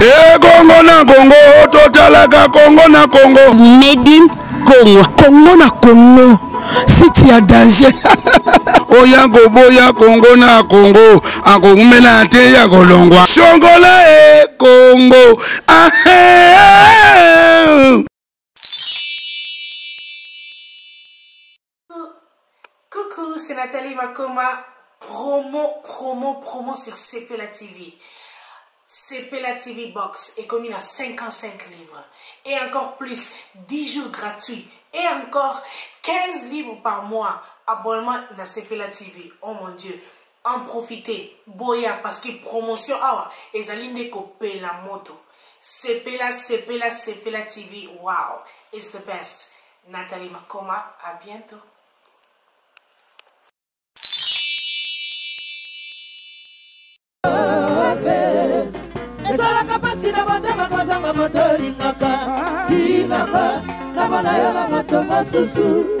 ekongo na kongo totalaka kongo na kongo made in kongo kongo na kongo site ya danger oya koboya kongo na kongo akoumela te ya kolongwa shongola e kongo ahe Coucou, c'est Nathalie Makoma. Promo, promo, promo sur CP la TV. CP la TV Box est il à 55 livres et encore plus 10 jours gratuits et encore 15 livres par mois abonnement na CP la TV. Oh mon Dieu, En profiter boya parce que promotion awa ezali nde ko pela moto sepela sepela sepela TV wow is the best Nathalie Makoma à bientot. ezalaka pasi na motema kozanga moto olingaka inganga namona yo na moto mosusu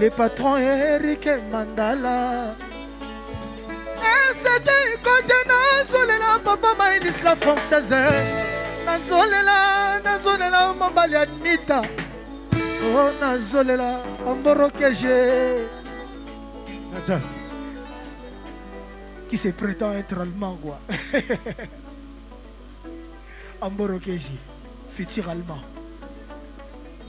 Le patron Eric Mandala Esete kote nazolela papa Maïlis la française Nazolela, nazolela mobali ya Nita Oh nazolela amborokeje Qui se prétend être allemand quoi Amborokeji, futur allemand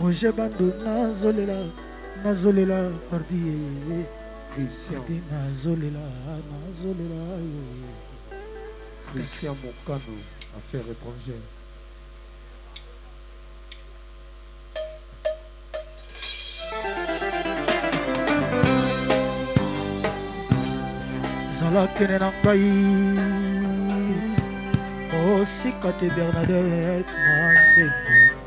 Roger Bando nazolela nazolela Hardy ye Christian Hardy nazolela nazolela yo ye Christian Mokano affaire étrangère zala kene na ngai osika te bernadette masengo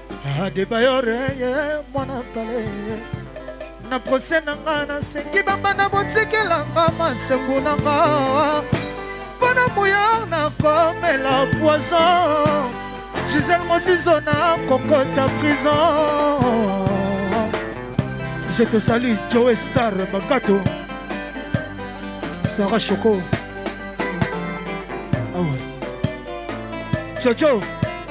adebayore ye mwana pale na prose na nga nasengi bambanda botikelanga masengu na nga mpo na moya nakomela poison gisele mozizo na kokota prison je te salue joe star bakato sara choco awa ah choco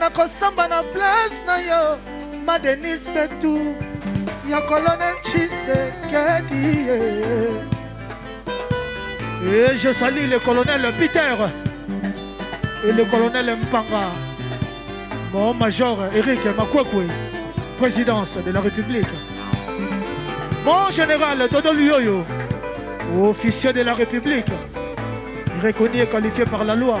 nakosamba na place na yo ma denise betu ya colonel tshisekedi et je salue le colonel peter et le colonel mpanga mon major eric makwekwe présidence de la république mon général dodo luyoyo officier de la république reconnu et qualifié par la loi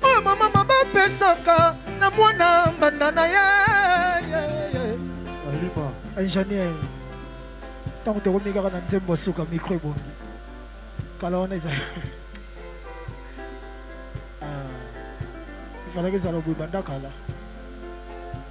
oyo mamama bapesaka na mwana mbanda na ye alima ingénieur ntango tokomi kaka na nzembo ya suka mikro ebongi kala wana ezali ah, ifalaki ezala boye banda kala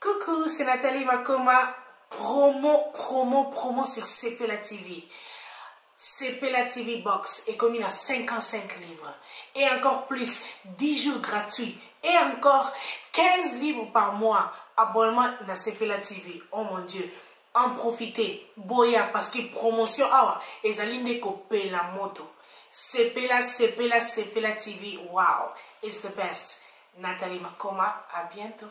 Coucou, c'est Nathalie Makoma. Promo, promo, promo sur CP La TV. CP TV Box est commis à 55 livres. Et encore plus, 10 jours gratuits. Et encore 15 livres par mois. Abonnement à CP La TV. Oh mon Dieu En profiter boya parce que promotion awa ezali nde ko pela moto sepela sepela sepela TV wow is the best Nathalie Makoma à bientot.